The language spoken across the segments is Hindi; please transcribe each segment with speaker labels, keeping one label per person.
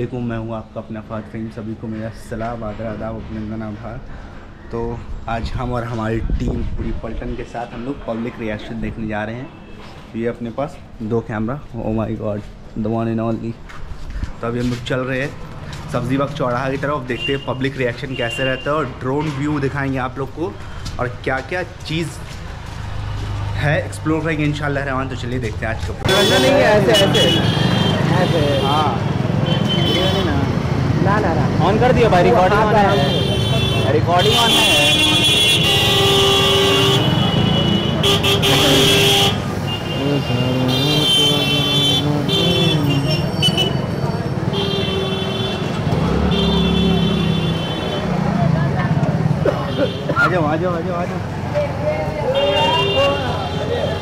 Speaker 1: वालेकुम मैं हूँ आपका अपना फात फहीम सभी को मेरा सलाम आदर आदाब अभिनंदन आभार। तो आज हम और हमारी टीम पूरी पलटन के साथ हम लोग पब्लिक रिएक्शन देखने जा रहे हैं। ये अपने पास दो camera oh my god the one and only तो अभी हम लोग चल रहे हैं सब्ज़ी बाग चौराहा की तरफ़ देखते हैं पब्लिक रिएक्शन कैसे रहता है और ड्रोन व्यू दिखाएँगे आप लोग को और क्या क्या चीज़ है एक्सप्लोर करेंगे इन रहमान। तो चलिए देखते हैं आज का।
Speaker 2: नहीं है ऐसे ऐसे।
Speaker 1: हाँ।
Speaker 2: ऑन कर दिया भाई रिकॉर्डिंग ऑन है। रिकॉर्डिंग ऑन है।
Speaker 1: आ जाओ आ जाओ आ जाओ आ जाओ।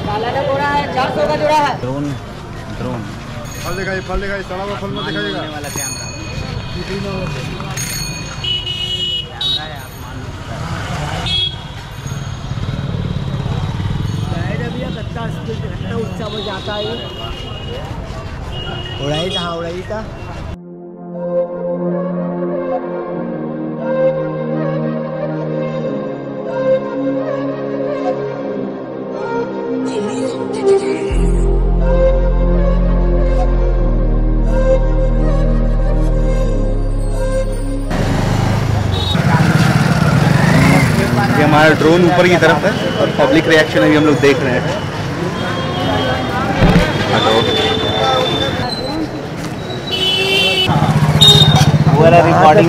Speaker 3: काला का है चार सौ का जोड़ा है।
Speaker 1: ड्रोन ड्रोन
Speaker 4: फल दिखाई फल दिखाई सड़ा हुआ फल मत दिखाइएगा।
Speaker 1: वाला कैमरा
Speaker 3: हो जाता है
Speaker 2: उड़ाई कहाँ उड़ाई का
Speaker 1: हमारा ड्रोन ऊपर की तरफ़ है और पब्लिक रिएक्शन अभी हम लोग देख रहे हैं।
Speaker 2: वो रिकॉर्डिंग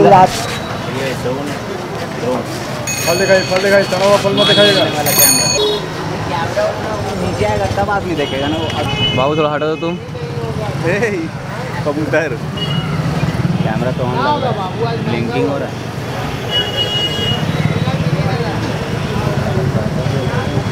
Speaker 4: फल दिखाई फल दिखाई सड़ा फल मत दिखाइएगा।
Speaker 2: नीचे आएगा तब आदमी देखेगा ना
Speaker 5: बाबू थोड़ा हटा दो तुम।
Speaker 1: हे, कबूतर।
Speaker 2: कैमरा तो ऑन लग रहा है ब्लिंकिंग हो रहा है।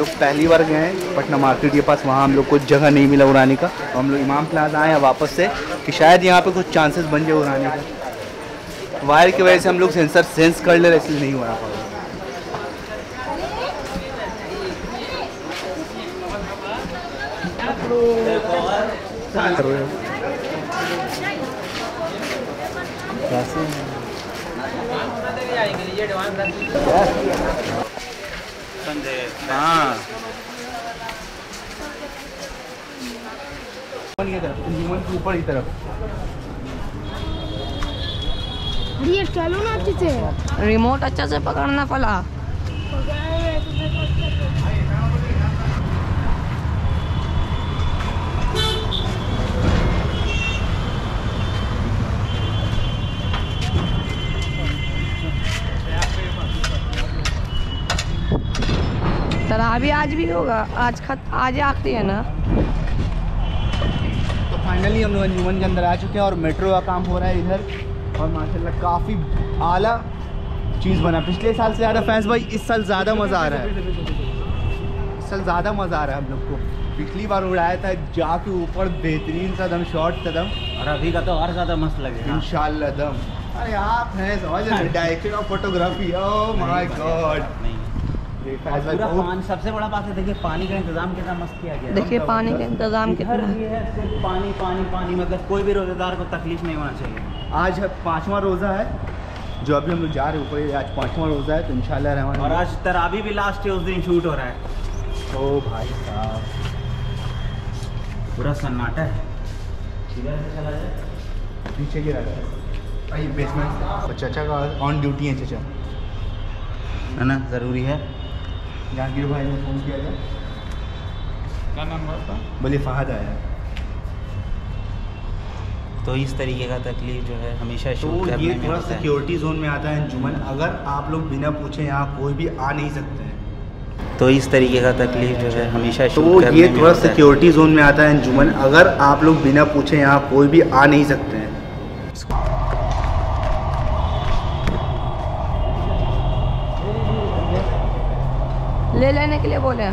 Speaker 1: लोग पहली बार गए हैं। पटना मार्केट के पास वहाँ हम लोग को जगह नहीं मिला उड़ाने का। तो हम लोग इमाम प्लाजा आए हैं वापस से कि शायद यहाँ पे कुछ चांसेस बन जाए उड़ाने का। वायर की वजह से हम लोग सेंसर सेंस कर ले रहे इसलिए नहीं उड़ा पा रहे हाँ ऊपर के ऊपर ही। तरफ़
Speaker 6: ये चलो ना अच्छे से
Speaker 3: रिमोट अच्छा से पकड़ना पड़ा। तरावी आज भी होगा। आज खत आज आखिरी है ना।
Speaker 1: तो फाइनली हम लोग अंजुमन के अंदर आ चुके हैं और मेट्रो का काम हो रहा है इधर। और माशाल्लाह काफ़ी आला चीज़ बना। पिछले साल से ज़्यादा फैंस भाई इस साल ज़्यादा मज़ा आ रहा है। इस साल ज़्यादा मज़ा आ रहा है हम लोग को। पिछली बार उड़ाया था जाके ऊपर बेहतरीन सा दम शॉर्ट सा दम।
Speaker 2: और अभी का तो और ज़्यादा मस्त लगेगा।
Speaker 1: इंशाल्लाह दम। अरे आप हैं समझ direction of photography oh my god
Speaker 2: पानी सबसे बड़ा बात है देखिए पानी का इंतज़ाम कितना मस्त किया गया।
Speaker 3: देखिए पानी का इंतज़ाम कितना है
Speaker 2: है सिर्फ़ पानी पानी पानी मतलब कोई भी रोजेदार को तकलीफ़ नहीं होना चाहिए।
Speaker 1: आज है पांचवा रोज़ा है। जो अभी हम लोग जा रहे हैं ऊपर आज पांचवा रोज़ा है तो इंशाल्लाह रहमान
Speaker 2: और आज तराबी भी लास्ट है उस दिन शूट हो रहा है।
Speaker 1: ओ भाई साहब।
Speaker 2: पूरा सन्नाटा है। किधर से चला जाए।
Speaker 1: पीछे गिरा है। बेसमेंट तो चचा का ऑन ड्यूटी है चचा।
Speaker 2: है ना ज़रूरी है।
Speaker 1: जहांगीर भाई ने फ़ोन किया था।
Speaker 4: क्या नाम था
Speaker 1: बोले फहद आया।
Speaker 2: तो इस तरीके का तकलीफ़ जो है हमेशा
Speaker 1: तो ये थोड़ा सिक्योरिटी जोन में आता है अंजुमन। अगर आप लोग बिना पूछे यहाँ कोई भी आ नहीं सकते हैं।
Speaker 2: तो इस तरीके का तकलीफ़ जो है हमेशा
Speaker 1: तो ये थोड़ा सिक्योरिटी जोन में आता है अंजुमन। अगर आप लोग बिना पूछे यहाँ कोई भी आ नहीं सकते हैं
Speaker 3: ले लेने के लिए बोले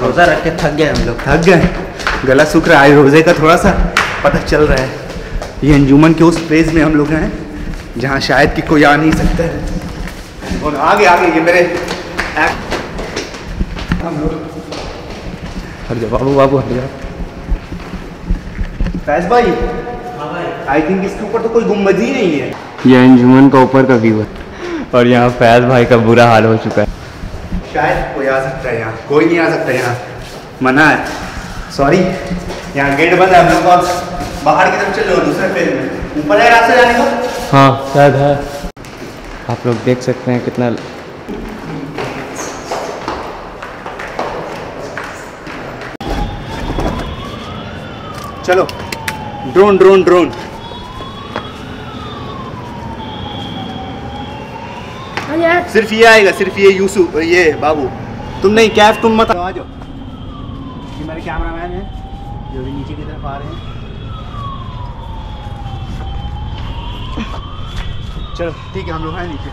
Speaker 1: रोज़ा रख के थक गए हम लोग। थक गए? गला सूख रहा है। रोज़े का थोड़ा सा पता चल रहा है। ये अंजुमन के उस प्लेस में हम लोग हैं जहाँ शायद कि कोई आ नहीं सकता है। और आगे आगे ये मेरे एक्ट हम लोग हट जाओ बाबू बाबू हट जाओ। फैज भाई आई थिंक इसके ऊपर तो कोई गुंबद ही नहीं है।
Speaker 2: ये अंजुमन का ऊपर का व्यू है। और यहाँ फैज भाई का बुरा हाल हो चुका है।
Speaker 1: शायद कोई आ सकता है यहाँ। कोई नहीं आ सकता यहाँ। मना है। सॉरी यहाँ गेट बंद है हम लोग और बाहर की तरफ़ चल दूसरे फ़ेज़ में। ऊपर है रास्ता जाने का?
Speaker 2: हाँ शायद है। आप लोग देख सकते हैं कितना
Speaker 1: चलो। ड्रोन ड्रोन ड्रोन
Speaker 6: हाँ यार
Speaker 1: सिर्फ़ ये आएगा, सिर्फ़ ये यूसुफ ये बाबू। तुम नहीं, कैफ तुम मत आ जाओ। ये मेरे कैमरा मैन है, जो भी नीचे की तरफ़ आ रहे हैं। चलो, ठीक है, हम लोग हैं नीचे।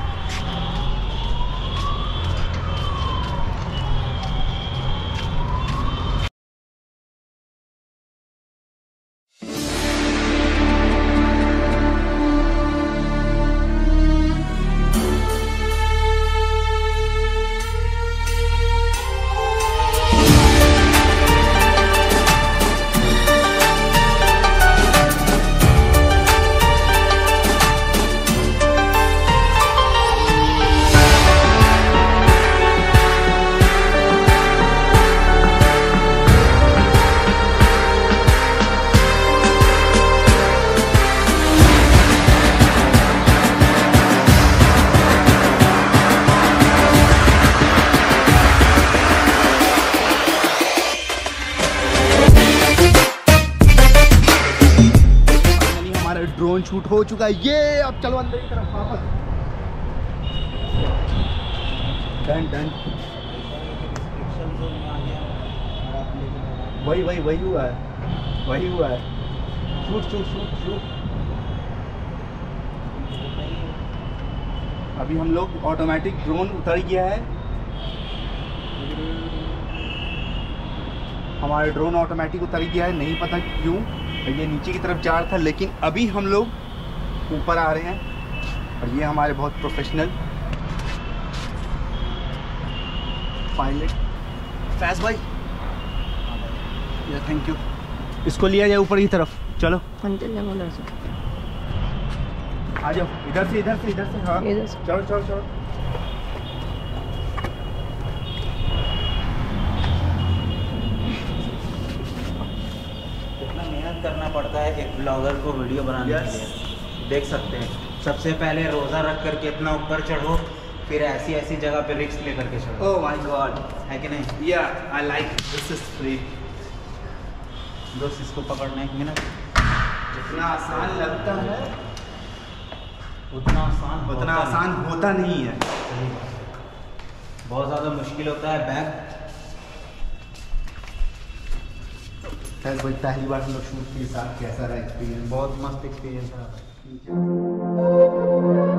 Speaker 1: शूट हो चुका है। ये अब चलो अंदर की तरफ़ वापस। Done done. वही वही वही हुआ है। वही हुआ है। Shoot shoot shoot shoot. अभी हम लोग ऑटोमेटिक ड्रोन उतर गया है। हमारा ड्रोन ऑटोमेटिक उतर गया है, नहीं पता क्यों। ये नीचे की तरफ़ जा रहा था, लेकिन अभी हम लोग ऊपर आ रहे हैं और ये हमारे बहुत प्रोफेशनल पायलट फैज भाई। थैंक यू इसको लिया जाए ऊपर की तरफ़। चलो। आ जाओ। इधर से इधर से इधर से हाँ।
Speaker 3: इधर से।
Speaker 1: चलो चलो चलो।
Speaker 2: कितना मेहनत करना पड़ता है एक ब्लॉगर को वीडियो बनाने
Speaker 1: Yes.
Speaker 2: के लिए। देख सकते हैं। सबसे पहले रोज़ा रख करके इतना ऊपर चढ़ो फिर ऐसी ऐसी जगह पे रिक्स लेकर के चढ़ो।
Speaker 1: ओह माय गॉड
Speaker 2: है कि नहीं?
Speaker 1: या I like this is free
Speaker 2: दोस्त इसको पकड़ना एक मिनट।
Speaker 1: जितना आसान लगता है
Speaker 2: उतना आसान
Speaker 1: उतना आसान होता नहीं है।
Speaker 2: बहुत ज़्यादा मुश्किल होता है बैग।
Speaker 1: भाई पहली बार हम लोग शूट के साथ कैसा रहा एक्सपीरियंस
Speaker 2: बहुत मस्त एक्सपीरियंस रहा।
Speaker 1: 你
Speaker 2: 讲。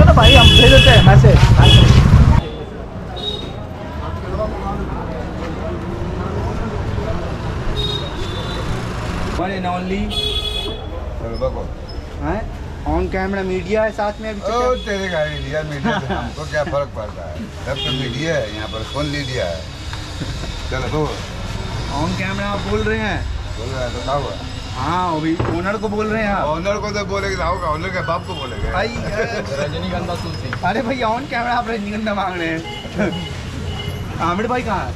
Speaker 2: भेजो ना भाई हम भेज देते हैं message
Speaker 1: one and only on camera media है साथ में अभी
Speaker 5: ओ तेरे गाड़ी लिया मीडिया से। हमको क्या फ़र्क पड़ता है? सब तो मीडिया है यहाँ पर कौन ले लिया है। चलो तो
Speaker 1: ऑन कैमरा आप बोल रहे हैं।
Speaker 5: बोल रहा है तो क्या हुआ?
Speaker 1: हाँ अभी ओनर को बोल रहे हैं
Speaker 5: ओनर को तो बोलेगे ना होगा ऑनर के बाप को बोलेगे।
Speaker 1: भाई रजनीगंधा सूची अरे भाई ऑन कैमरा आप रजनीगंधा मांग रहे हैं। आमिर भाई कहाँ है?